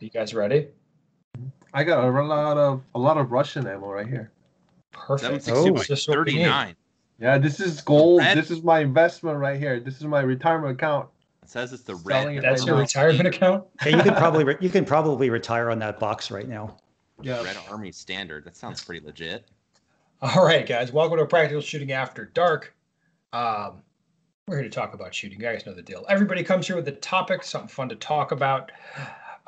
you guys ready? I got a lot of a lot of Russian ammo right here. Perfect. 760 Oh, by just what we need. 39. Yeah, this is gold. Red? This is my investment right here. This is my retirement account. It says it's the Selling red. it That's your now. retirement account. Hey, you could probably re- you can probably retire on that box right now. Yeah. Red Army standard. That sounds pretty legit. All right, guys. Welcome to Practical Shooting After Dark. Um, we're here to talk about shooting. You guys know the deal. Everybody comes here with a topic, something fun to talk about.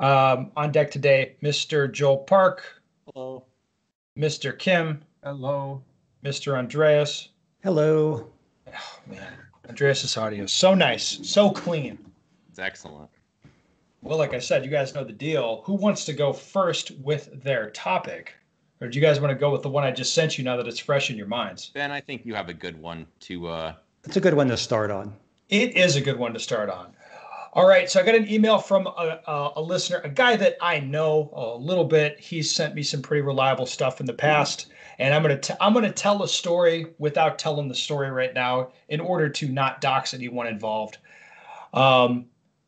Um, on deck today, Mr. Joel Park, Hello. Mr. Kim, Hello. Mr. Andreas. Hello. Oh, man, Andreas's audio is so nice, so clean. It's excellent. Well, like I said, you guys know the deal. Who wants to go first with their topic? Or do you guys want to go with the one I just sent you now that it's fresh in your minds? Ben, I think you have a good one to uh It's a good one to start on. It is a good one to start on. All right, so I got an email from a, a, listener, a guy that I know a little bit. He's sent me some pretty reliable stuff in the past, and I'm gonna t- I'm gonna tell a story without telling the story right now in order to not dox anyone involved. Um,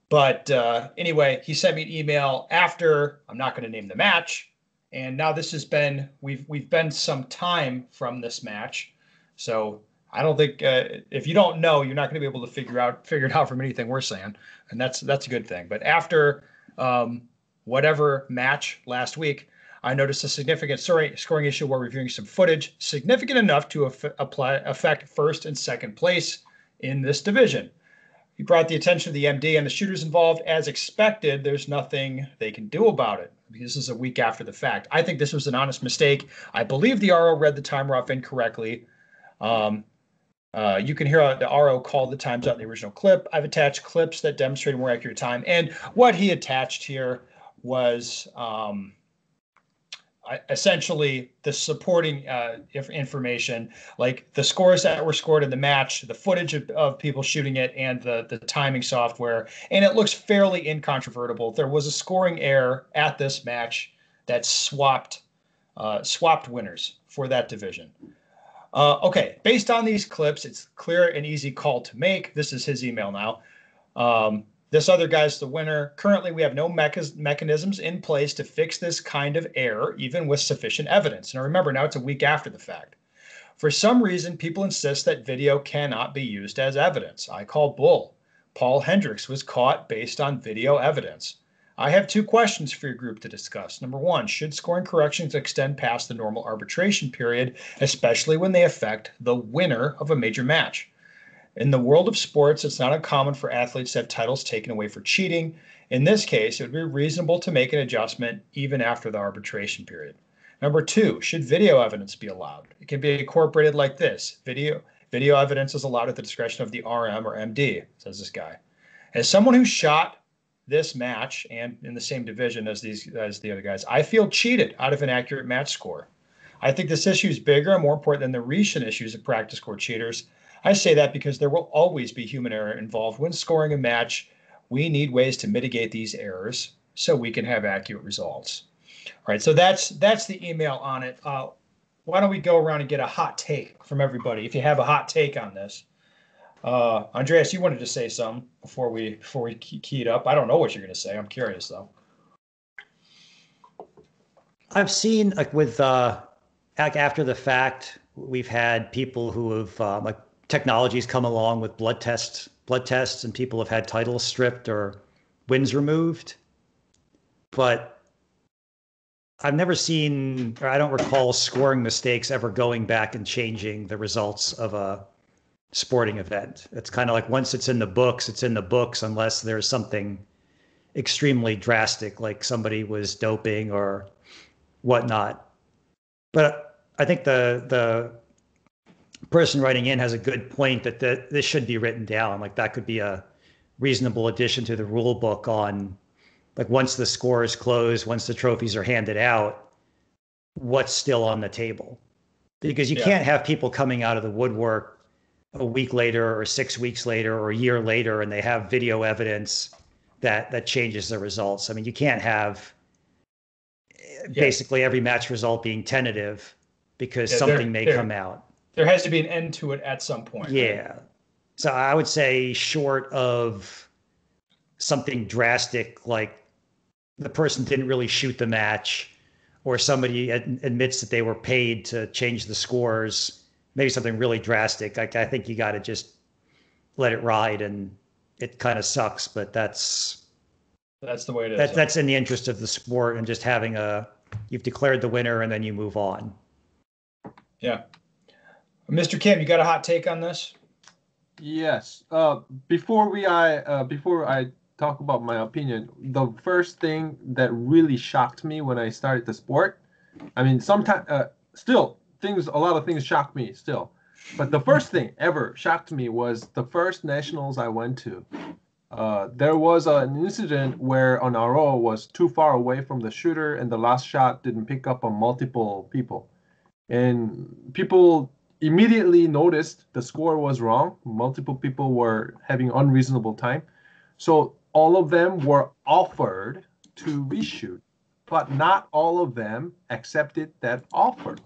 but uh, anyway, he sent me an email after I'm not going to name the match, and now this has been we've we've been some time from this match, so I don't think uh, if you don't know, you're not going to be able to figure out figure it out from anything we're saying, and that's that's a good thing. But after um, whatever match last week, I noticed a significant scoring issue while reviewing some footage, significant enough to apply, affect first and second place in this division. He brought the attention of the MD and the shooters involved. As expected, there's nothing they can do about it. This is a week after the fact. I think this was an honest mistake. I believe the RO read the timer off incorrectly. Um, uh, you can hear the RO call the times out in the original clip. I've attached clips that demonstrate more accurate time. And what he attached here was um, essentially the supporting uh, information, like the scores that were scored in the match, the footage of, of people shooting it, and the, the timing software. And it looks fairly incontrovertible. There was a scoring error at this match that swapped uh, swapped winners for that division. Uh, okay, based on these clips, it's clear and easy call to make. This is his email now. Um, this other guy's the winner. Currently, we have no mecha- mechanisms in place to fix this kind of error, even with sufficient evidence. Now, remember, now it's a week after the fact. For some reason, people insist that video cannot be used as evidence. I call bull. Paul Hendricks was caught based on video evidence. I have two questions for your group to discuss. Number one, should scoring corrections extend past the normal arbitration period, especially when they affect the winner of a major match? In the world of sports, it's not uncommon for athletes to have titles taken away for cheating. In this case, it would be reasonable to make an adjustment even after the arbitration period. Number two, should video evidence be allowed? It can be incorporated like this video video evidence is allowed at the discretion of the RM or MD, says this guy. As someone who shot this match and in the same division as these as the other guys, I feel cheated out of an accurate match score. I think this issue is bigger and more important than the recent issues of practice score cheaters. I say that because there will always be human error involved when scoring a match. We need ways to mitigate these errors so we can have accurate results. All right, so that's that's the email on it. Uh, why don't we go around and get a hot take from everybody? If you have a hot take on this, uh, Andreas, you wanted to say something before we before we key key it up. I don't know what you're going to say. I'm curious though. I've seen like with uh, like after the fact, we've had people who have uh, like technologies come along with blood tests, blood tests, and people have had titles stripped or wins removed. But I've never seen, or I don't recall scoring mistakes ever going back and changing the results of a sporting event. It's kind of like once it's in the books, it's in the books, unless there's something extremely drastic, like somebody was doping or whatnot. But I think the the person writing in has a good point that the, this should be written down. Like that could be a reasonable addition to the rule book on like once the score is closed, once the trophies are handed out, what's still on the table. Because you Yeah. can't have people coming out of the woodwork a week later or six weeks later or a year later and they have video evidence that that changes the results. I mean, you can't have eh, basically every match result being tentative because Yeah, something may they're- come out. There has to be an end to it at some point. right? Yeah. So I would say short of something drastic like the person didn't really shoot the match, or somebody ad- admits that they were paid to change the scores, maybe something really drastic. Like I think you got to just let it ride, and it kind of sucks, but that's That's the way it is. that, that's in the interest of the sport and just having a you've declared the winner and then you move on. yeah. Mr. Kim, you got a hot take on this? Yes. Uh, before we I uh, before I talk about my opinion, the first thing that really shocked me when I started the sport, I mean, sometimes uh, still things a lot of things shocked me still, but the first thing ever shocked me was the first nationals I went to. Uh, there was an incident where an RO was too far away from the shooter and the last shot didn't pick up on multiple people. And people immediately noticed the score was wrong. Multiple people were having unreasonable time. So all of them were offered to reshoot, but not all of them accepted that offer.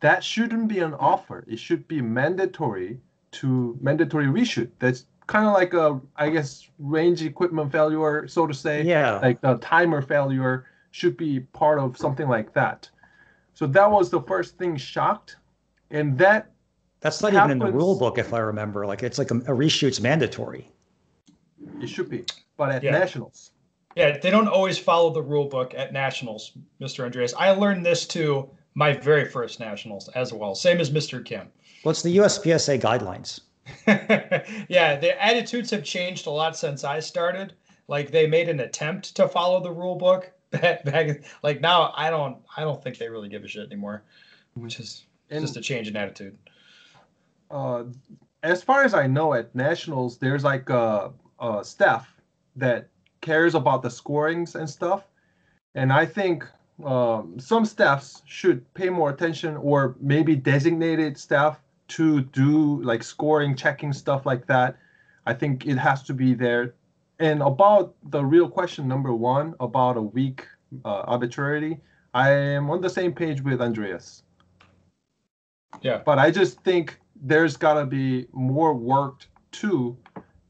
That shouldn't be an offer. It should be mandatory to mandatory reshoot. That's kind of like a, I guess, range equipment failure, so to say Yeah. like the timer failure should be part of something like that. So that was the first thing shocked, and that That's not even in the rule book, if I remember. Like it's like a, a reshoot's mandatory. it should be. But at Yeah. nationals, Yeah, they don't always follow the rule book at nationals, Mr. Andreas. I learned this too my very first nationals as well, same as Mr. Kim. Well, it's the USPSA guidelines. yeah, the attitudes have changed a lot since I started. Like they made an attempt to follow the rule book back, back like now I don't I don't think they really give a shit anymore. Which is and just a change in attitude. uh, as far as I know, at nationals, there's like a, a staff that cares about the scorings and stuff, and I think um, some staffs should pay more attention, or maybe designated staff to do like scoring, checking stuff like that. I think it has to be there. And about the real question number one about a week uh, arbitrarity, I am on the same page with Andreas. Yeah. But I just think there's got to be more worked too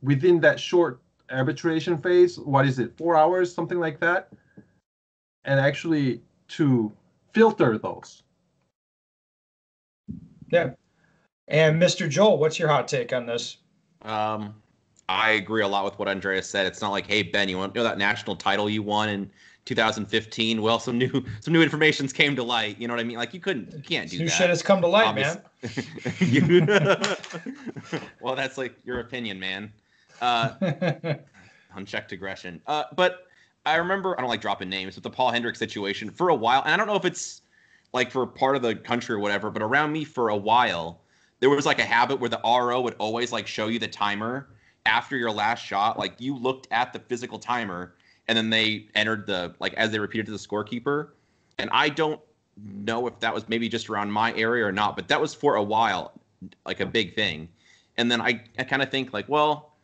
within that short arbitration phase. What is it, four hours, something like that? And actually to filter those. Yeah. And Mr. Joel, what's your hot take on this? Um, I agree a lot with what Andreas said. It's not like, hey Ben, you want you know that national title you won in 2015? Well, some new some new information's came to light. You know what I mean? Like you couldn't, you can't do New that. shit has come to light, Obvious- man. You- well, that's like your opinion, man. Uh, unchecked aggression. Uh, but I remember I don't like dropping names, but the Paul Hendrick situation for a while, and I don't know if it's like for part of the country or whatever, but around me for a while, there was like a habit where the RO would always like show you the timer after your last shot. Like you looked at the physical timer, and then they entered the like as they repeated to the scorekeeper. And I don't know if that was maybe just around my area or not, but that was for a while like a big thing. And then I, I kind of think like, well,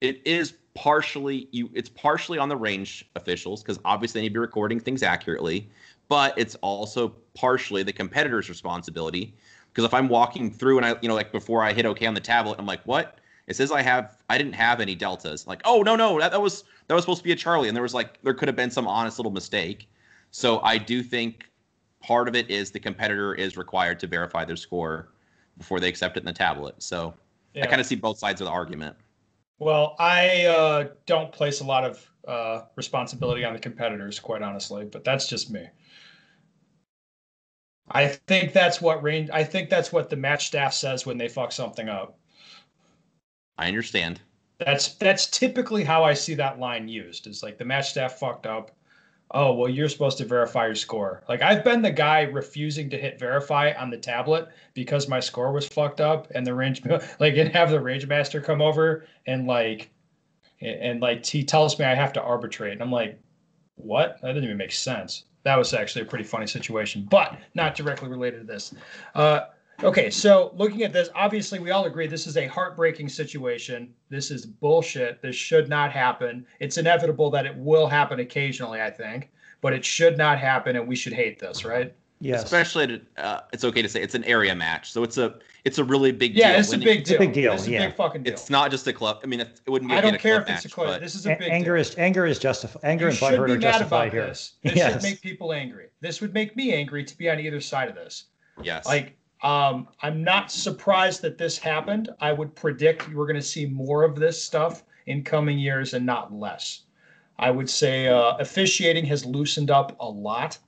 it is partially you it's partially on the range officials because obviously they need to be recording things accurately, but it's also partially the competitor's responsibility. Because if I'm walking through and I, you know, like before I hit OK on the tablet, I'm like, what? It says I have I didn't have any deltas. Like, oh no, no, that, that was that was supposed to be a Charlie. And there was like there could have been some honest little mistake. So I do think part of it is the competitor is required to verify their score before they accept it in the tablet. So I kind of see both sides of the argument. Well, I uh, don't place a lot of uh, responsibility on the competitors, quite honestly, but that's just me. I think that's what range. I think that's what the match staff says when they fuck something up. I understand. That's that's typically how I see that line used. Is like the match staff fucked up. Oh well, you're supposed to verify your score. Like I've been the guy refusing to hit verify on the tablet because my score was fucked up, and the range like and have the range master come over and like and, and like he tells me I have to arbitrate, and I'm like, what? That didn't even make sense. That was actually a pretty funny situation, but not directly related to this. Uh, Okay, so looking at this, obviously we all agree this is a heartbreaking situation. This is bullshit. This should not happen. It's inevitable that it will happen occasionally, I think, but it should not happen and we should hate this, right? Yes. Especially, uh, it's okay to say it's an area match, so it's a it's a really big Yeah, deal. it's a Winning- big It's a deal. big deal, It's a yeah. big fucking deal. It's not just a club. I mean, it, it wouldn't be. I don't a care club if it's a match, club. This is a A- big anger deal. is anger is justified. Anger you and should butthurt be are mad justified about here. this. This Yes. should make people angry. This would make me angry to be on either side of this. yes, Like, um, I'm not surprised that this happened. I would predict we're going to see more of this stuff in coming years and not less. I would say uh, officiating has loosened up a lot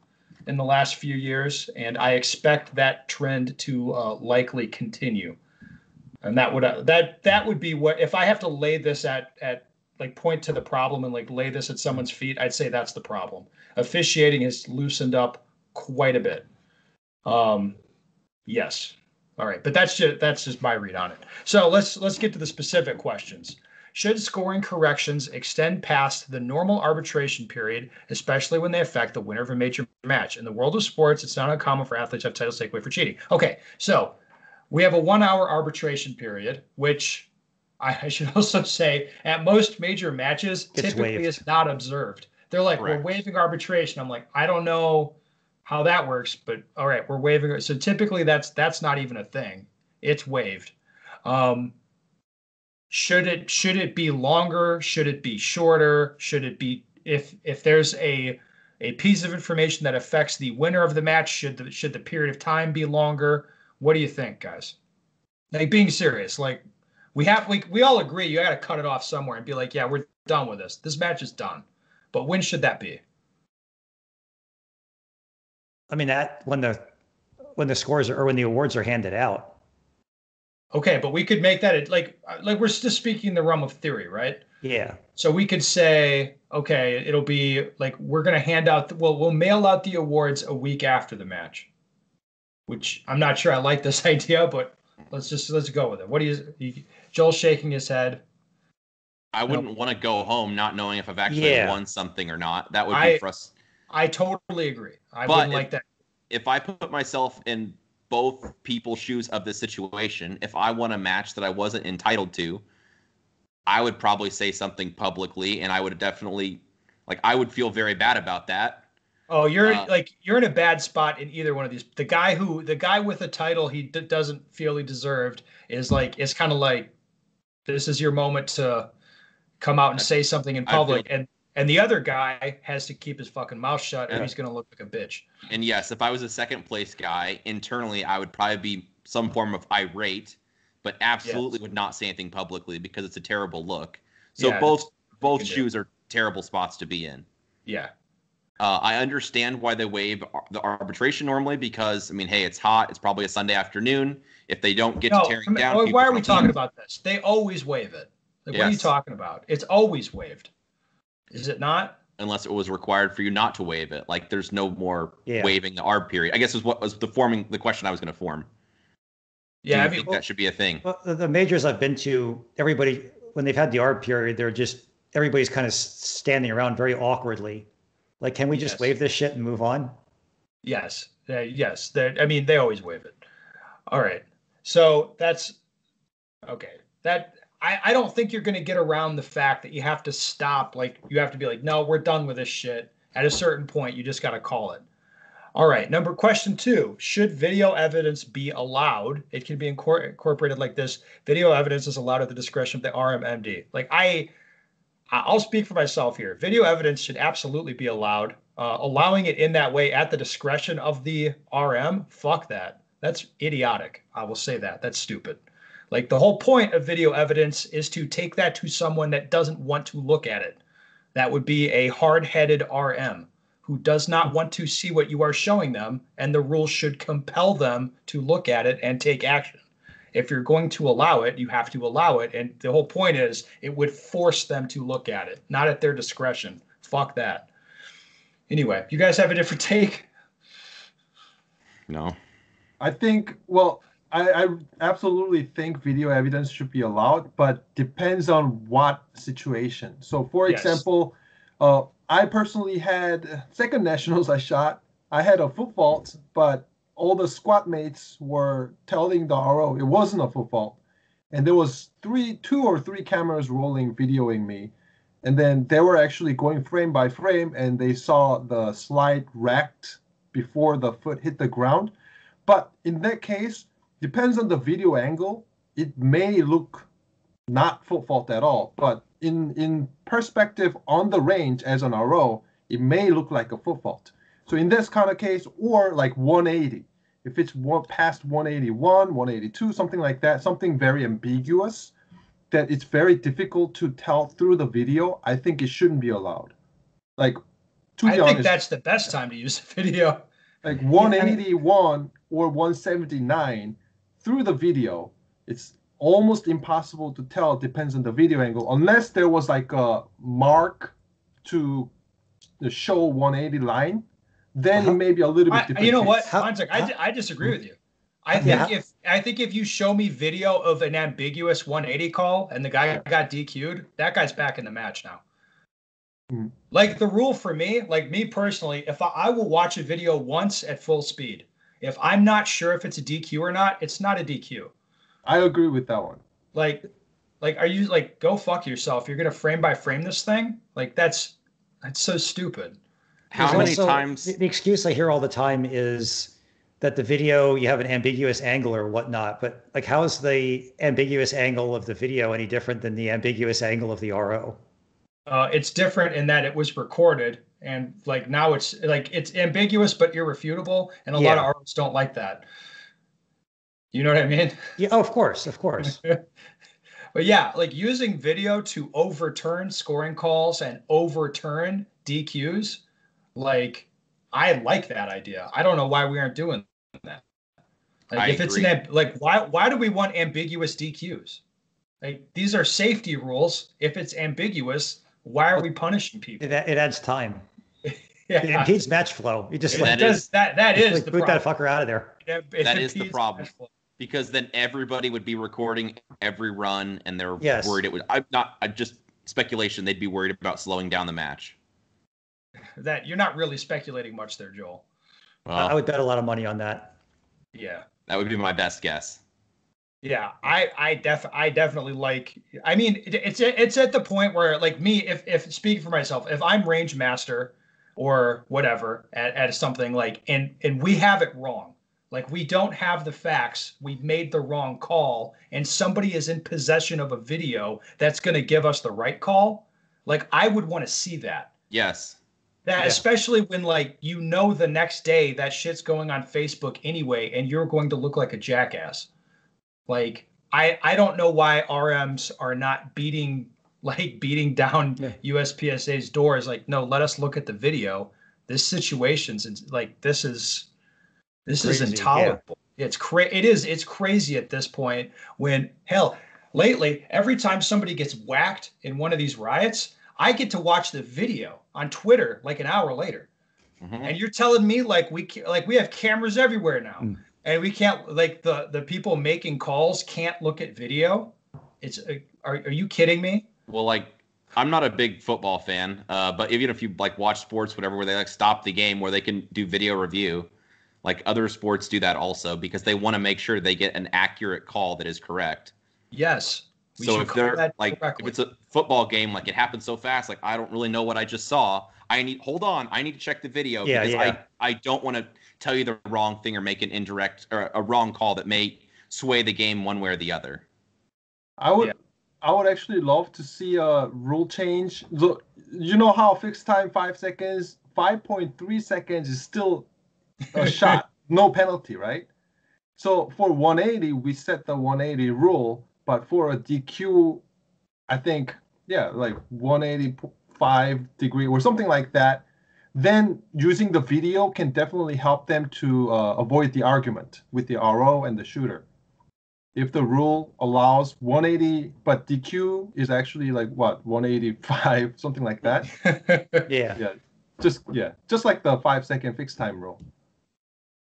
in the last few years, and I expect that trend to uh, likely continue. And that would uh, that that would be what if I have to lay this at at like point to the problem and like lay this at someone's feet, I'd say that's the problem. Officiating has loosened up quite a bit. Um, yes. All right, but that's just that's just my read on it. So let's let's get to the specific questions. Should scoring corrections extend past the normal arbitration period, especially when they affect the winner of a major match? In the world of sports, it's not uncommon for athletes to have titles taken away for cheating. Okay, so we have a one-hour arbitration period, which I, I should also say at most major matches Gets typically waived. is not observed. They're like, Correct. we're waiving arbitration. I'm like, I don't know how that works, but all right, we're waiving it. So typically that's that's not even a thing. It's waived. Um, should it should it be longer? Should it be shorter? Should it be if if there's a a piece of information that affects the winner of the match? Should the should the period of time be longer? What do you think, guys? Like being serious, like we have we we all agree you got to cut it off somewhere and be like, yeah, we're done with this. This match is done. But when should that be? I mean that when the when the scores are, or when the awards are handed out. Okay, but we could make that a- like uh, like we're just speaking the realm of theory, right? Yeah. So we could say, okay, it'll be like we're gonna hand out. The, well, we'll mail out the awards a week after the match, which I'm not sure I like this idea, but let's just let's go with it. What do you? you Joel's shaking his head. I wouldn't want to go home not knowing if I've actually Yeah. won something or not. That would be I- frust- I totally agree. I But wouldn't if- like that. If I put myself in both people's shoes of this situation, if I won a match that I wasn't entitled to, I would probably say something publicly, and I would definitely, like, I would feel very bad about that. Oh, you're uh, like you're in a bad spot in either one of these. The guy who the guy with a title he d- doesn't feel he deserved is like it's kind of like this is your moment to come out and say something in I feel- public, and and the other guy has to keep his fucking mouth shut, or Yeah. he's gonna look like a bitch. And yes, if I was a second place guy, internally, I would probably be some form of irate, but absolutely would not say anything publicly because it's a terrible look. So Yeah, both both can do. shoes are terrible spots to be in. Yeah, Uh, I understand why they waive the arbitration normally because I mean, hey, it's hot. It's probably a Sunday afternoon. If they don't get no. to tearing I mean, down, why are we talking about this? They always waive it. Like, What are you talking about? It's always waived. Is it not? Unless it was required for you not to waive it, like there's no more Yeah. waiving the arb period. I guess is what was the forming the question I was going to form. Do Yeah, you I mean, think that should be a thing? Well, the, the majors I've been to, everybody when they've had the ARB period, they're just everybody's kind of standing around very awkwardly. Like, can we just Yes. waive this shit and move on? Yes, uh, yes. They, I mean, they always waive it. All right. So that's okay. That I, I don't think you're going to get around the fact that you have to stop. Like you have to be like, no, we're done with this shit. At a certain point, you just got to call it. All right. Number question two: Should video evidence be allowed? It can be incor- incorporated like this. Video evidence is allowed at the discretion of the RMMD. Like I, I'll speak for myself here. Video evidence should absolutely be allowed. Uh, allowing it in that way at the discretion of the RM, fuck that. That's idiotic. I will say that. That's stupid. Like the whole point of video evidence is to take that to someone that doesn't want to look at it. That would be a hard headed RM who does not want to see what you are showing them, and the rules should compel them to look at it and take action. If you're going to allow it, you have to allow it. And the whole point is it would force them to look at it, not at their discretion. Fuck that. Anyway, you guys have a different take? No. I think, well, I, I absolutely think video evidence should be allowed, but depends on what situation. So, for Yes. example, uh, I personally had second nationals I shot. I had a foot fault, but all the squad mates were telling the RO it wasn't a foot fault, and there was three, two or three cameras rolling, videoing me, and then they were actually going frame by frame, and they saw the slide wrecked before the foot hit the ground. But in that case, depends on the video angle. It may look not foot fault at all, but in in perspective on the range as an RO, it may look like a foot fault. So in this kind of case, or like 180, if it's one past 181, 182, something like that, something very ambiguous that it's very difficult to tell through the video, I think it shouldn't be allowed. Like, to be I honest, think that's the best time to use the video. Like 181 or 179 through the video, it's almost impossible to tell. It depends on the video angle, unless there was like a mark to the show 180 line then uh-huh. maybe a little bit different. you know what, how, I, I disagree with you. I think yeah. if I think if you show me video of an ambiguous 180 call and the guy got DQ'd, that guy's back in the match now. Mm. Like the rule for me, like me personally, if I, I, will watch a video once at full speed, if I'm not sure if it's a DQ or not, it's not a DQ. I agree with that one. Like, like are you like go fuck yourself? You're gonna frame by frame this thing? Like that's that's so stupid. How many also, times? The excuse I hear all the time is that the video you have an ambiguous angle or whatnot, but like how is the ambiguous angle of the video any different than the ambiguous angle of the RO? Uh, it's different in that it was recorded and like now it's like it's ambiguous but irrefutable, and a yeah. lot of artists don't like that. You know what I mean? Yeah, oh, of course, of course. but yeah, like using video to overturn scoring calls and overturn DQs like, I like that idea. I don't know why we aren't doing that. Like, I if agree. it's an like, why why do we want ambiguous DQs? Like, these are safety rules. If it's ambiguous, why are we punishing people? It, it adds time. yeah. It impedes match flow. You just it like, does that. That is like, the put problem. that fucker out of there. It, it that is the problem because then everybody would be recording every run, and they're yes. worried it would. I'm not. I just speculation. They'd be worried about slowing down the match that you're not really speculating much there, Joel. Well, I would bet a lot of money on that. Yeah. That would be my best guess. Yeah, I I def I definitely like. I mean, it, it's it's at the point where like me, if if speaking for myself, if I'm range master or whatever at, at something like, and and we have it wrong, like we don't have the facts, we've made the wrong call, and somebody is in possession of a video that's going to give us the right call. Like I would want to see that. Yes. That yeah. especially when like you know the next day that shit's going on Facebook anyway, and you're going to look like a jackass. Like I I don't know why RMs are not beating like beating down yeah. USPSA's doors. Like no, let us look at the video. This situation's like this is this crazy, is intolerable. Yeah. It's crazy. It is. It's crazy at this point. When hell, lately, every time somebody gets whacked in one of these riots, I get to watch the video on Twitter like an hour later. Mm-hmm. And you're telling me like we like we have cameras everywhere now, mm. And we can't like the the people making calls can't look at video. It's uh, are are you kidding me? Well, like I'm not a big football fan, uh, but even if you like watch sports, whatever, where they like stop the game where they can do video review, like other sports do that also because they want to make sure they get an accurate call that is correct. Yes. so if they're like correctly. if it's a football game, like it happened so fast, like I don't really know what I just saw. I need hold on, I need to check the video yeah, because yeah. I I don't want to tell you the wrong thing or make an indirect or a wrong call that may sway the game one way or the other. I would yeah. I would actually love to see a rule change. Look, you know how fixed time five seconds, five point three seconds is still a shot, no penalty, right? So for 180, we set the 180 rule, but for a DQ I think, yeah, like 185 degree or something like that, then using the video can definitely help them to uh, avoid the argument with the RO and the shooter. If the rule allows 180, but DQ is actually like what 185, something like that. yeah. Yeah. Just yeah, just like the five second fix time rule.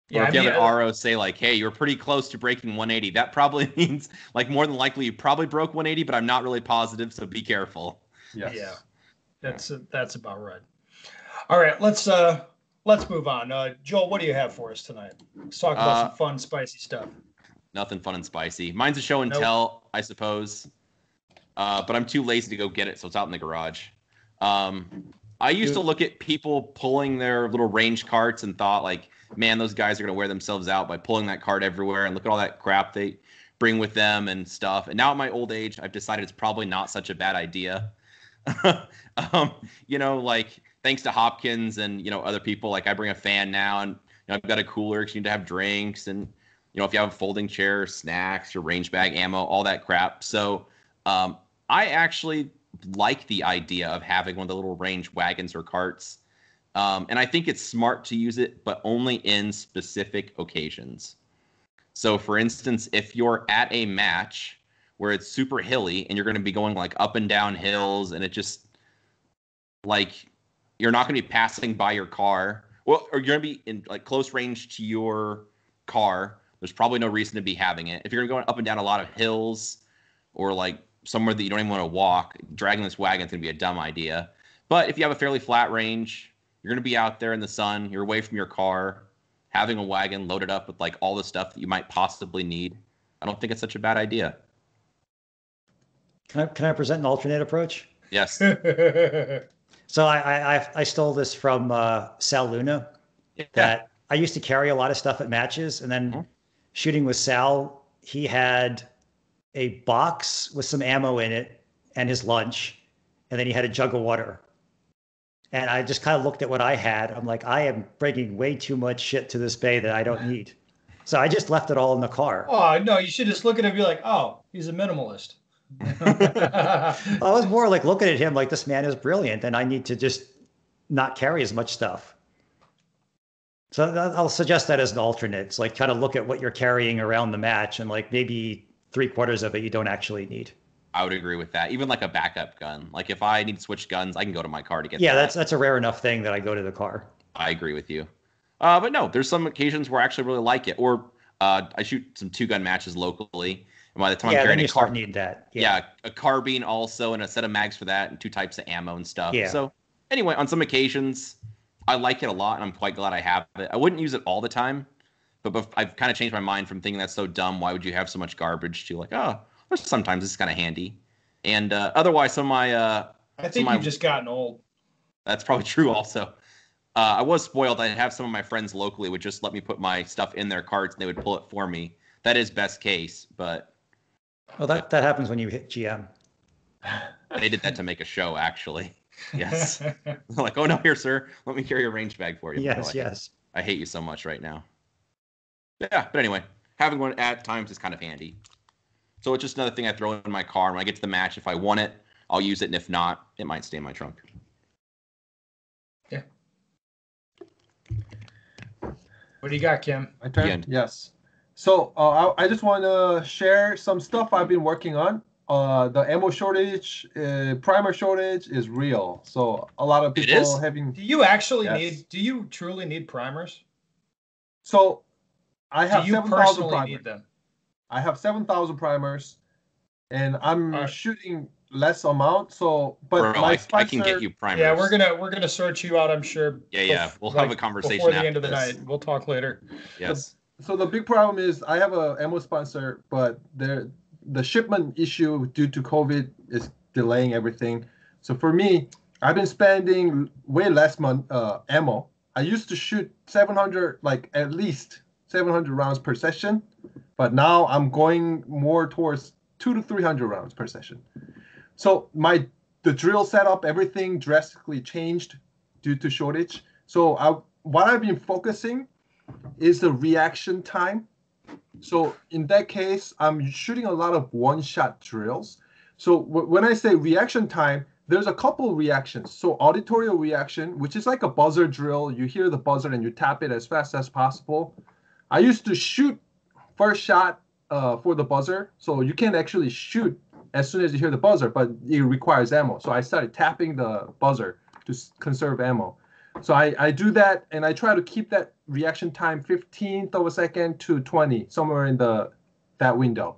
Yeah, or if I mean, you have an RO say like, "Hey, you're pretty close to breaking 180," that probably means like more than likely you probably broke 180, but I'm not really positive, so be careful. Yes. Yeah, that's that's about right. All right, let's uh let's move on. Uh, Joel, what do you have for us tonight? Let's talk about uh, some fun, spicy stuff. Nothing fun and spicy. Mine's a show and nope. tell, I suppose, uh, but I'm too lazy to go get it, so it's out in the garage. Um, I used to look at people pulling their little range carts and thought like, man, those guys are gonna wear themselves out by pulling that cart everywhere and look at all that crap they bring with them and stuff. And now at my old age, I've decided it's probably not such a bad idea. um, you know, like thanks to Hopkins and you know other people, like I bring a fan now and you know, I've got a cooler because you need to have drinks and you know if you have a folding chair, snacks, your range bag, ammo, all that crap. So um, I actually like the idea of having one of the little range wagons or carts. Um, and I think it's smart to use it, but only in specific occasions. So, for instance, if you're at a match where it's super hilly and you're going to be going like up and down hills, and it just like you're not going to be passing by your car, well, or you're going to be in like close range to your car, there's probably no reason to be having it. If you're going up and down a lot of hills or like somewhere that you don't even want to walk, dragging this wagon is going to be a dumb idea. But if you have a fairly flat range, you're going to be out there in the sun, you're away from your car, having a wagon loaded up with like all the stuff that you might possibly need. I don't think it's such a bad idea. Can I, can I present an alternate approach? Yes. so I, I, I stole this from uh, Sal Luna. Yeah. That I used to carry a lot of stuff at matches, and then mm-hmm. shooting with Sal, he had a box with some ammo in it and his lunch, and then he had a jug of water. And I just kind of looked at what I had. I'm like, I am bringing way too much shit to this bay that I don't need. So I just left it all in the car. Oh no, you should just look at it and be like, oh, he's a minimalist. I was more like looking at him like this man is brilliant, and I need to just not carry as much stuff. So I'll suggest that as an alternate. It's like kind of look at what you're carrying around the match, and like maybe three quarters of it you don't actually need. I would agree with that. Even like a backup gun. Like if I need to switch guns, I can go to my car to get. That. Yeah, that. that's that's a rare enough thing that I go to the car. I agree with you. Uh, but no, there's some occasions where I actually really like it. Or uh, I shoot some two gun matches locally, and by the time yeah, I'm carrying then you a start car, needing that. Yeah. yeah, a carbine also, and a set of mags for that, and two types of ammo and stuff. Yeah. So anyway, on some occasions, I like it a lot, and I'm quite glad I have it. I wouldn't use it all the time, but I've kind of changed my mind from thinking that's so dumb. Why would you have so much garbage to like, oh, sometimes it's kind of handy. And uh, otherwise, some of my uh, I think my, you've just gotten old. That's probably true. Also, uh, I was spoiled. I'd have some of my friends locally would just let me put my stuff in their carts and they would pull it for me. That is best case, but well, that that happens when you hit GM. they did that to make a show, actually. Yes. like, oh no, here, sir. Let me carry a range bag for you. Yes, like, yes. I hate you so much right now. Yeah, but anyway, having one at times is kind of handy. So it's just another thing I throw in my car. When I get to the match, if I want it, I'll use it, and if not, it might stay in my trunk. Yeah. What do you got, Kim? My turn. Yes. So uh, I, I just want to share some stuff I've been working on. Uh, the ammo shortage, uh, primer shortage is real. So a lot of people having. Do you actually yes. need? Do you truly need primers? So I have do you seven personally primers. need them? I have seven thousand primers, and I'm right. shooting less amount. So, but Bro, my I, I, can get you primers. Yeah, we're gonna we're gonna sort you out. I'm sure. Yeah, yeah. We'll like, have a conversation before the end of this. the night. We'll talk later. Yes. So, the big problem is I have a ammo sponsor, but there the shipment issue due to COVID is delaying everything. So for me, I've been spending way less month uh, ammo. I used to shoot 700, like at least 700 rounds per session, but now I'm going more towards two to 300 rounds per session. So my the drill setup, everything drastically changed due to shortage. So I, what I've been focusing is the reaction time so in that case, I'm shooting a lot of one-shot drills. So when I say reaction time, there's a couple reactions. So auditory reaction, which is like a buzzer drill. You hear the buzzer and you tap it as fast as possible. I used to shoot first shot uh, for the buzzer. So you can actually shoot as soon as you hear the buzzer, but it requires ammo. So I started tapping the buzzer to conserve ammo. So I, I do that and I try to keep that reaction time 15th of a second to 20, somewhere in the that window.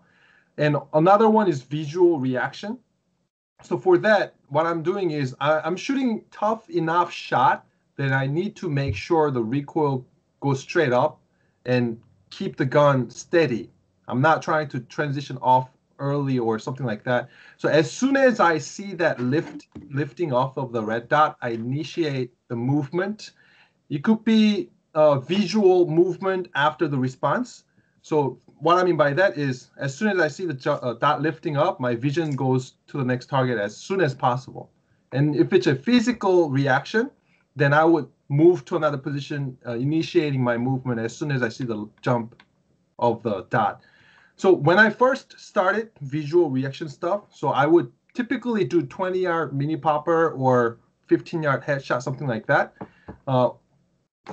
And another one is visual reaction. So for that, what I'm doing is I, am shooting tough enough shot that I need to make sure the recoil goes straight up and keep the gun steady. I'm not trying to transition off early or something like that. So as soon as I see that lift lifting off of the red dot, I initiate the movement. It could be a visual movement after the response. So what I mean by that is, as soon as I see the uh, dot lifting up, my vision goes to the next target as soon as possible. And if it's a physical reaction, then I would move to another position, uh, initiating my movement as soon as I see the jump of the dot. So when I first started visual reaction stuff, so I would typically do 20 yard mini popper or 15 yard headshot, something like that. Uh,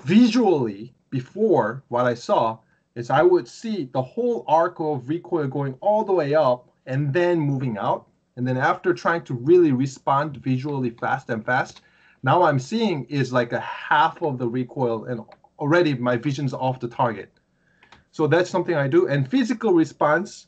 visually, before what I saw is I would see the whole arc of recoil going all the way up and then moving out. And then after trying to really respond visually fast and fast, now I'm seeing is like a half of the recoil and already my vision's off the target. So that's something I do. And physical response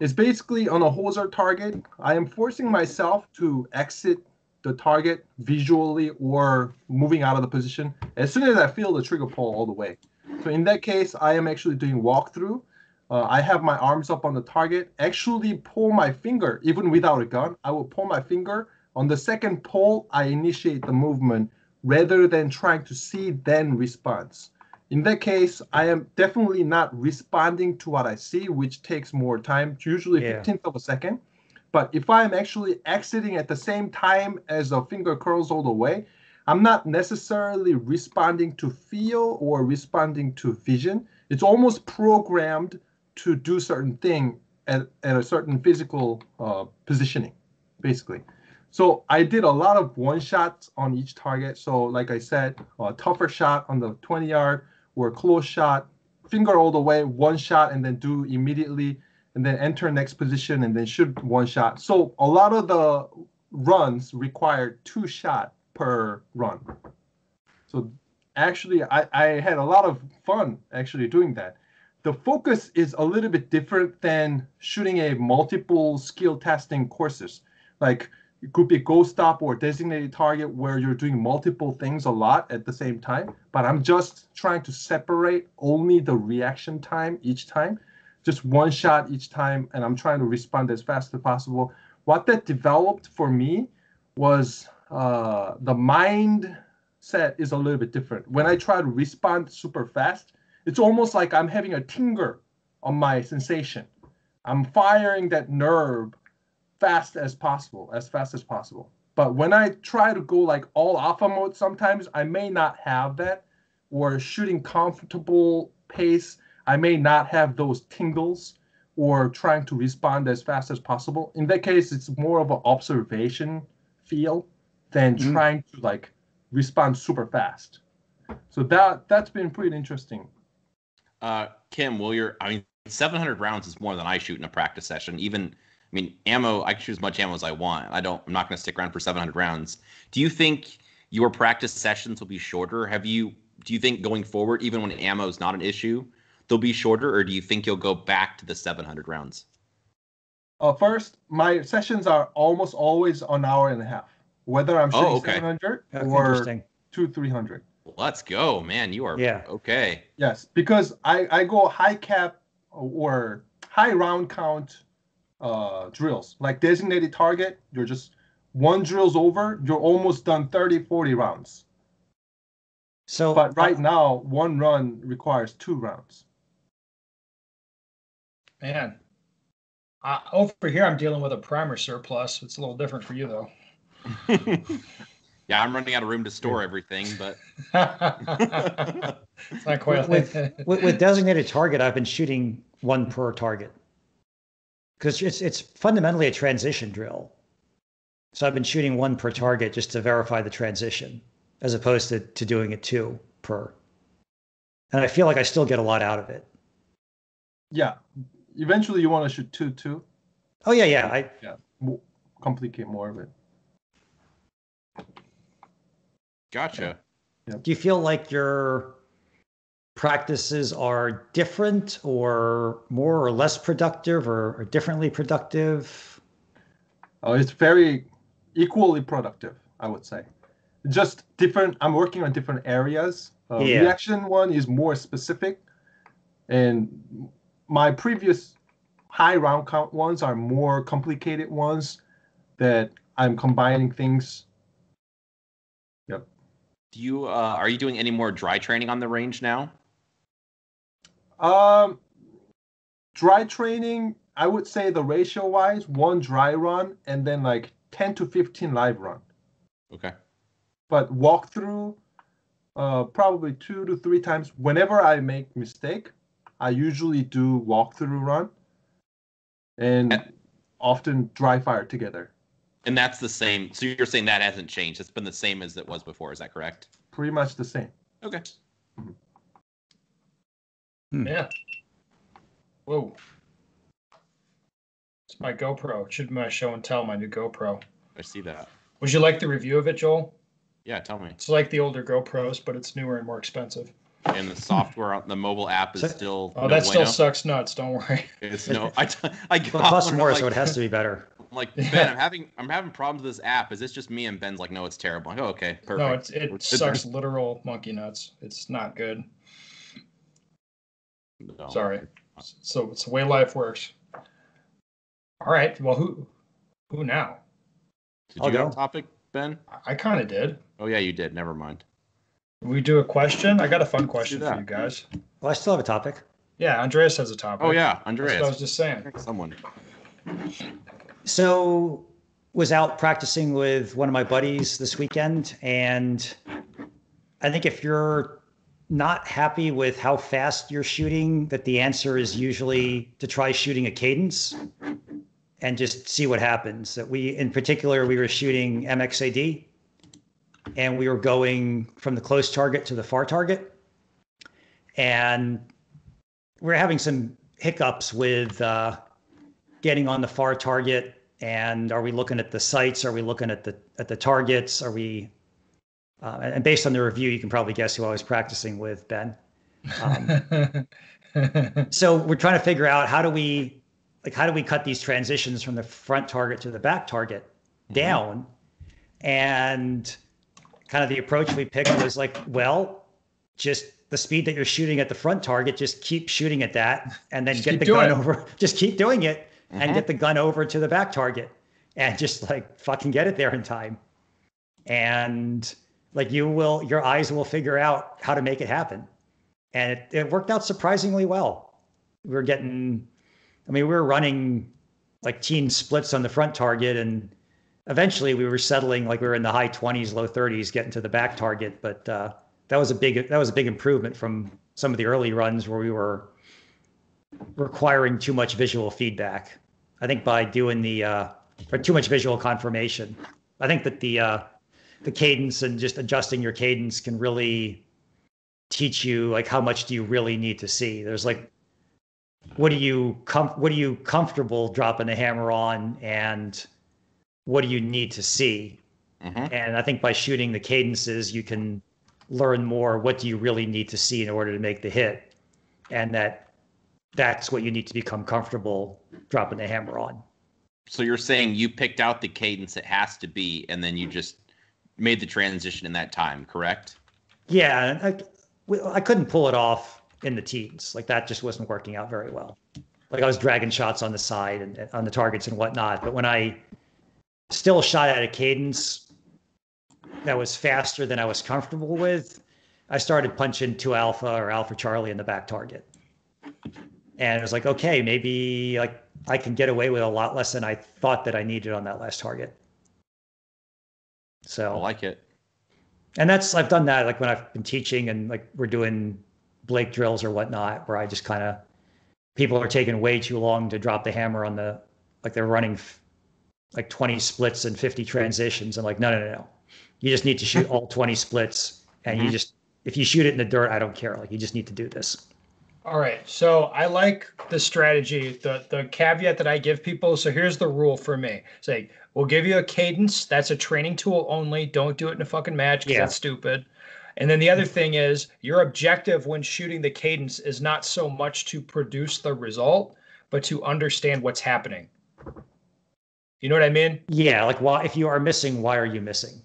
is basically on a hoser target. I am forcing myself to exit the target visually or moving out of the position as soon as I feel the trigger pull all the way. So in that case, I am actually doing walkthrough. Uh, I have my arms up on the target, actually pull my finger, even without a gun. I will pull my finger. On the second pull, I initiate the movement rather than trying to see then response. In that case, I am definitely not responding to what I see, which takes more time, usually yeah. 15th of a second. But if I am actually exiting at the same time as the finger curls all the way, I'm not necessarily responding to feel or responding to vision. It's almost programmed to do certain thing at, at a certain physical uh, positioning, basically. So I did a lot of one shots on each target. So like I said, a tougher shot on the 20 yard, or close shot, finger all the way, one shot, and then do immediately, and then enter next position, and then shoot one shot. So a lot of the runs require two shot per run. So actually, I, I had a lot of fun actually doing that. The focus is a little bit different than shooting a multiple skill testing courses. Like it could be a goal stop or designated target where you're doing multiple things a lot at the same time. But I'm just trying to separate only the reaction time each time, just one shot each time, and I'm trying to respond as fast as possible. What that developed for me was uh, the mindset is a little bit different. When I try to respond super fast, it's almost like I'm having a tingle on my sensation. I'm firing that nerve fast as possible, as fast as possible. But when I try to go like all alpha mode, sometimes I may not have that, or shooting comfortable pace, I may not have those tingles, or trying to respond as fast as possible. In that case, it's more of an observation feel than mm-hmm. trying to like respond super fast. So that that's been pretty interesting. Uh, Kim, will your I mean, 700 rounds is more than I shoot in a practice session. Even I mean, ammo, I can shoot as much ammo as I want. I don't, I'm not going to stick around for 700 rounds. Do you think your practice sessions will be shorter? Have you, do you think going forward, even when ammo is not an issue, they'll be shorter, or do you think you'll go back to the 700 rounds? Uh, first, my sessions are almost always an hour and a half, whether I'm shooting oh, okay. 700 or two 300. Let's go, man. You are yeah. okay. Yes, because I, I go high cap or high round count uh, drills. Like designated target, you're just one drill's over, you're almost done 30, 40 rounds. So, but right uh, now, one run requires two rounds. Man, uh, over here, I'm dealing with a primer surplus. It's a little different for you, though. yeah, I'm running out of room to store everything, but it's not quite with, with, with designated target. I've been shooting one per target because it's it's fundamentally a transition drill. So I've been shooting one per target just to verify the transition, as opposed to, to doing it two per. And I feel like I still get a lot out of it. Yeah. Eventually you want to shoot two too. Oh yeah, yeah. I yeah. Complicate more of it. Gotcha. Yeah. Do you feel like you're practices are different or more or less productive or, or differently productive? Oh, it's very equally productive, I would say. Just different. I'm working on different areas. Uh, yeah. Reaction one is more specific, and my previous high round count ones are more complicated ones that I'm combining things. Yep. Do you uh, are you doing any more dry training on the range now? Um, dry training, I would say the ratio wise, one dry run and then like 10 to 15 live run. Okay. But walkthrough, uh, probably two to three times. Whenever I make mistake, I usually do walkthrough run and And- often dry fire together. And that's the same. So you're saying that hasn't changed. It's been the same as it was before. Is that correct? Pretty much the same. Okay. Hmm. Yeah. Whoa. It's my GoPro. It should be my show and tell, my new GoPro. I see that. Would you like the review of it, Joel? Yeah, tell me. It's like the older GoPros, but it's newer and more expensive. And the software on the mobile app is still. Oh, no that still bueno? sucks nuts. Don't worry. It's no. I, t- I got Well, it costs more, I'm so it has to be better. I'm like Yeah. Ben, I'm having I'm having problems with this app. Is this just me? And Ben's like, no, it's terrible. I'm like, oh, okay, perfect. No, it's, We're it sucks literal monkey nuts. It's not good. There. No. Sorry. So it's the way life works. All right. Well, who who now? Did I'll you have a topic, Ben? I, I kind of did. Oh yeah, you did. Never mind. We do a question. I got a fun question for you guys. Well, I still have a topic. Yeah, Andreas has a topic. Oh yeah, That's Andreas. what I was just saying. Someone. So was out practicing with one of my buddies this weekend and I think if you're not happy with how fast you're shooting that the answer is usually to try shooting a cadence and just see what happens. That we in particular we were shooting MXAD and we were going from the close target to the far target. And we're having some hiccups with uh, getting on the far target. And are we looking at the sights? Are we looking at the at the targets? Are we uh, and based on the review you can probably guess who i was practicing with ben um, so we're trying to figure out how do we like how do we cut these transitions from the front target to the back target down and kind of the approach we picked was like well just the speed that you're shooting at the front target just keep shooting at that and then Just get the gun it. over just keep doing it and Mhm. get the gun over to the back target and just like fucking get it there in time and like you will your eyes will figure out how to make it happen. And it, it worked out surprisingly well. We were getting i mean we were running like teen splits on the front target and eventually we were settling like we were in the high 20s low 30s getting to the back target. But uh, that was a big that was a big improvement from some of the early runs where we were requiring too much visual feedback. I think by doing the uh, or too much visual confirmation. I think that the uh, the cadence and just adjusting your cadence can really teach you like how much do you really need to see. There's like what are you com- what are you comfortable dropping the hammer on and what do you need to see? Hmm and i think by shooting the cadences you can learn more what do you really need to see in order to make the hit. And that that's what you need to become comfortable dropping the hammer on. So you're saying you picked out the cadence it has to be, and then you just made the transition in that time, correct? yeah I, I couldn't pull it off in the teens. Like that just wasn't working out very well. Like i was dragging shots on the side and and on the targets and whatnot but when i still shot at a cadence that was faster than i was comfortable with i started punching two alpha or alpha charlie in the back target. And it was like okay maybe like i can get away with a lot less than i thought that i needed on that last target so I like it. and that's I've done that like when I've been teaching and like we're doing Blake drills or whatnot, where I just kind of people are taking way too long to drop the hammer on the like they're running f- like 20 splits and 50 transitions. and like, no, no, no, no. You just need to shoot all 20 splits, and you Mhm. just if you shoot it in the dirt, I don't care. Like you just need to do this. All right. So I like the strategy, the the caveat that I give people. So here's the rule for me. Say, we'll give you a cadence. That's a training tool only. Don't do it in a fucking match because Yeah. that's stupid. And then the other thing is your objective when shooting the cadence is not so much to produce the result, but to understand what's happening. You know what I mean? Yeah, like why if you are missing, why are you missing?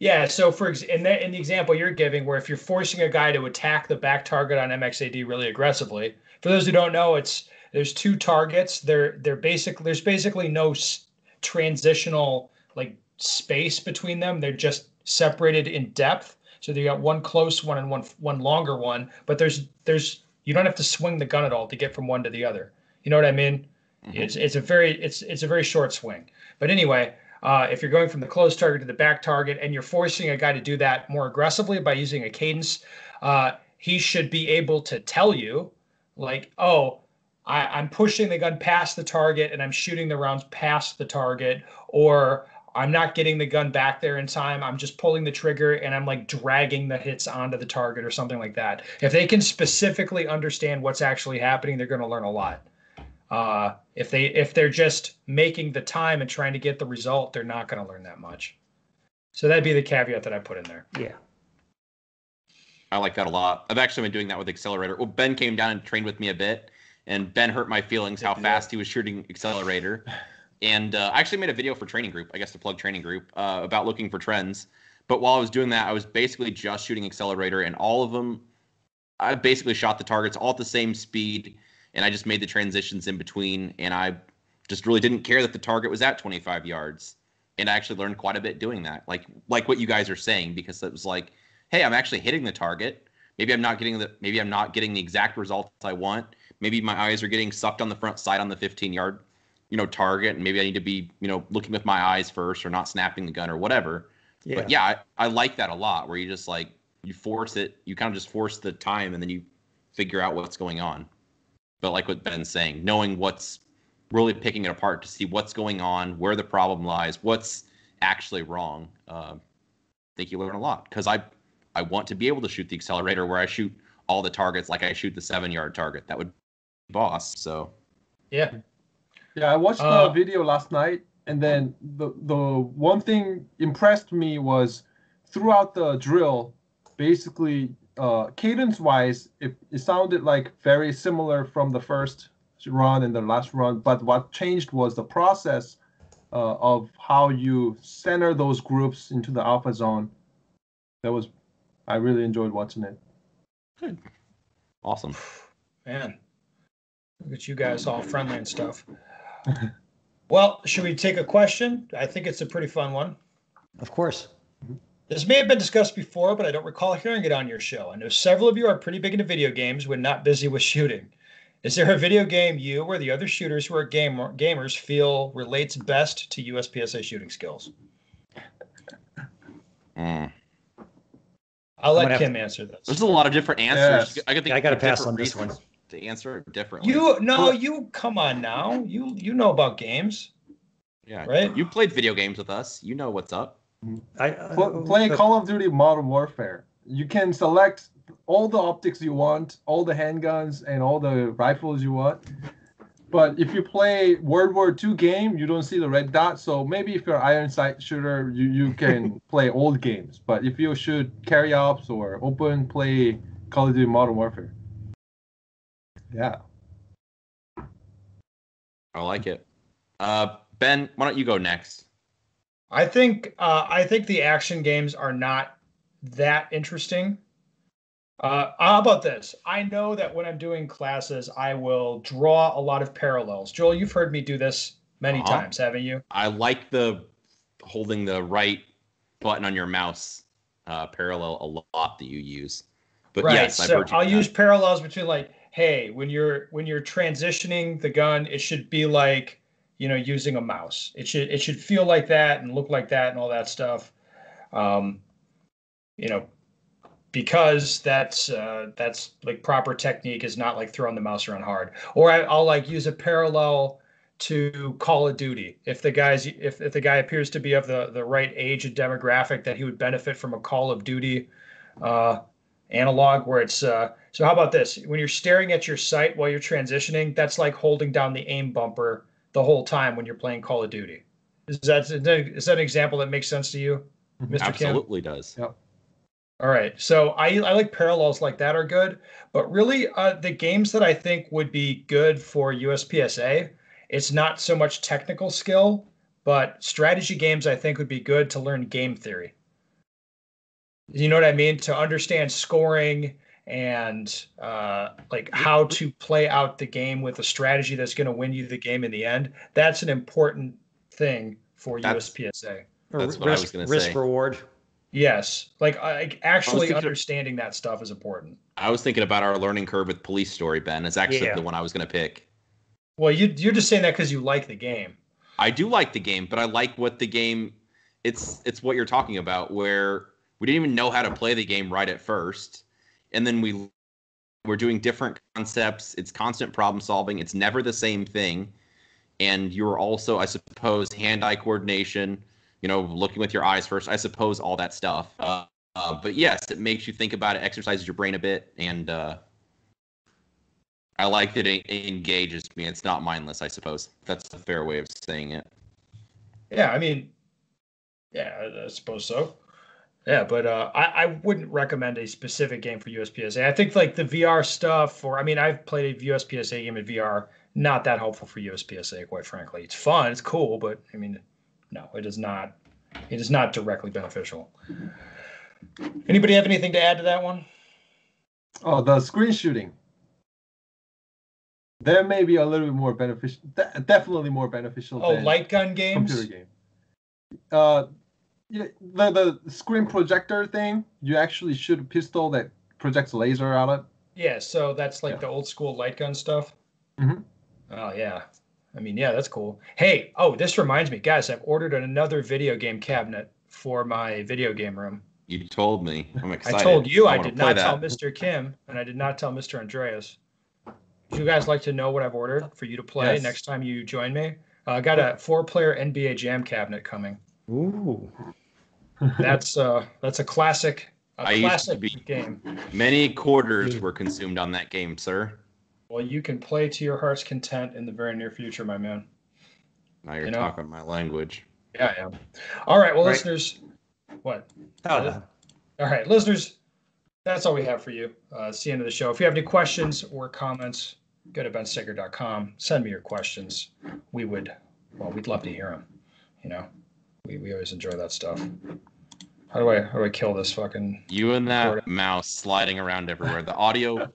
Yeah. So for ex- in that in the example you're giving, where if you're forcing a guy to attack the back target on MXAD really aggressively, for those who don't know, it's there's two targets. They're they're basically there's basically no s- transitional like space between them. They're just separated in depth. So you got one close one and one one longer one, but there's there's you don't have to swing the gun at all to get from one to the other. You know what I mean? Mhm. It's it's a very it's it's a very short swing. But anyway, uh, if you're going from the close target to the back target and you're forcing a guy to do that more aggressively by using a cadence, uh, he should be able to tell you, like, oh, I, I'm pushing the gun past the target and I'm shooting the rounds past the target, or I'm not getting the gun back there in time. I'm just pulling the trigger and I'm like dragging the hits onto the target or something like that. If they can specifically understand what's actually happening, they're going to learn a lot. Uh, if they if they're just making the time and trying to get the result, they're not going to learn that much. So that'd be the caveat that I put in there. Yeah. I like that a lot. I've actually been doing that with accelerator. Well, Ben came down and trained with me a bit, and Ben hurt my feelings how fast he was shooting accelerator. And uh, I actually made a video for training group, I guess to plug training group, uh, about looking for trends. But while I was doing that, I was basically just shooting accelerator, and all of them, I basically shot the targets all at the same speed, and I just made the transitions in between, and I just really didn't care that the target was at 25 yards. And I actually learned quite a bit doing that, like like what you guys are saying, because it was like, hey, I'm actually hitting the target. Maybe I'm not getting the maybe I'm not getting the exact results I want. Maybe my eyes are getting sucked on the front side on the 15 yard, you know, target, and maybe I need to be, you know, looking with my eyes first or not snapping the gun or whatever. Yeah. But yeah, I, I like that a lot where you just like you force it, you kind of just force the time and then you figure out what's going on. But like what Ben's saying, knowing what's really picking it apart to see what's going on, where the problem lies, what's actually wrong. Uh, I think you learn a lot because I I want to be able to shoot the accelerator where I shoot all the targets like I shoot the seven yard target. That would be boss. So Yeah. Yeah, I watched Uh, the video last night, and then the the one thing impressed me was throughout the drill, basically uh, cadence wise, it, it sounded like very similar from the first run and the last run. But what changed was the process uh, of how you center those groups into the alpha zone. That was, I really enjoyed watching it. Good. awesome. Man, look at you guys all friendly and stuff. well, should we take a question? I think it's a pretty fun one. Of course. This may have been discussed before, but I don't recall hearing it on your show. I know several of you are pretty big into video games when not busy with shooting. Is there a video game you or the other shooters who are gamer, gamers feel relates best to USPSA shooting skills? Mm. I'll let gonna Kim answer this. There's a lot of different answers. Yes. I think I gotta of pass different on this one. to answer it differently. You no, you come on now. You you know about games, yeah, right? You played video games with us. You know what's up. I Pl- play uh, Call of Duty Modern Warfare. You can select all the optics you want, all the handguns, and all the rifles you want. But if you play World War II game, you don't see the red dot. So maybe if you're iron sight shooter, you, you can play old games. But if you shoot carry ops or open, play Call of Duty Modern Warfare. Yeah. I like it. Uh, ben, why don't you go next? I think uh, I think the action games are not that interesting. Uh, how about this? I know that when I'm doing classes, I will draw a lot of parallels. Joel, you've heard me do this many Uh-huh. times, haven't you? I like the holding the right button on your mouse uh, parallel a lot that you use. But right. yes, I've so I'll do that. use parallels between like, hey, when you're when you're transitioning the gun, it should be like, you know, using a mouse. It should it should feel like that and look like that and all that stuff. Um, you know, because that's uh, that's like proper technique is not like throwing the mouse around hard. Or I, I'll like use a parallel to Call of Duty. If the guys if, if the guy appears to be of the the right age and demographic that he would benefit from a Call of Duty uh, analog where it's uh, so how about this when you're staring at your sight while you're transitioning that's like holding down the aim bumper the whole time when you're playing call of duty. Is that is that an example that makes sense to you mr kim? Absolutely does. all right. So i i like parallels like that are good but really uh, the games that i think would be good for uspsa it's not so much technical skill but strategy games i think would be good to learn game theory. You know what I mean? To understand scoring and uh, like how to play out the game with a strategy that's going to win you the game in the end. That's an important thing for That's- USPSA. That's what I risk, was gonna say. risk reward. Yes, like I, actually thinking of- understanding that stuff is important. I was thinking about our learning curve with Police Story, Ben. It's actually Yeah. the one I was going to pick. Well, you you're just saying that because you like the game. I do like the game, but I like what the game. It's it's what you're talking about, where we didn't even know how to play the game right at first, and then we we're doing different concepts. It's constant problem solving. It's never the same thing, and you're also, I suppose, hand-eye coordination. You know, looking with your eyes first. I suppose all that stuff. Uh, uh, but yes, it makes you think about it, exercises your brain a bit, and uh, I like that it engages me. It's not mindless, I suppose. That's a fair way of saying it. Yeah, I mean, yeah, I, I suppose so. Yeah, but uh, I, I wouldn't recommend a specific game for USPSA. I think like the VR stuff, or I mean, I've played a USPSA game in VR. Not that helpful for USPSA, quite frankly. It's fun, it's cool, but I mean, no, it is not. It is not directly beneficial. Anybody have anything to add to that one? Oh, the screen shooting. There may be a little bit more beneficial. de- Definitely more beneficial. Oh, light gun games. computer game. Uh, yeah, the the screen projector thing. You actually shoot a pistol that projects laser out of. Yeah, so that's like Yeah. the old school light gun stuff. Mhm. Oh yeah, I mean yeah, that's cool. Hey, oh this reminds me, guys, I've ordered another video game cabinet for my video game room. You told me. I'm excited. I told you I, wanna did play not tell. Mr. Kim, and I did not tell Mr. Andreas. Would you guys like to know what I've ordered for you to play Yes. next time you join me? Uh, I got a four-player NBA Jam cabinet coming. Ooh. That's uh, that's a classic, a I used to classic be- game. Many quarters were consumed on that game, sir. Well, you can play to your heart's content in the very near future, my man. Now you're You know? talking my language. Yeah, yeah. All right, well, Right. listeners, what? Oh, no. All right, listeners, that's all we have for you. Uh, it's the end of the show. If you have any questions or comments, go to benstoeger.com. Send me your questions. We would, well, we'd love to hear them. You know, we, we always enjoy that stuff. How do I how do I kill this fucking? You and that mouse sliding around everywhere. The audio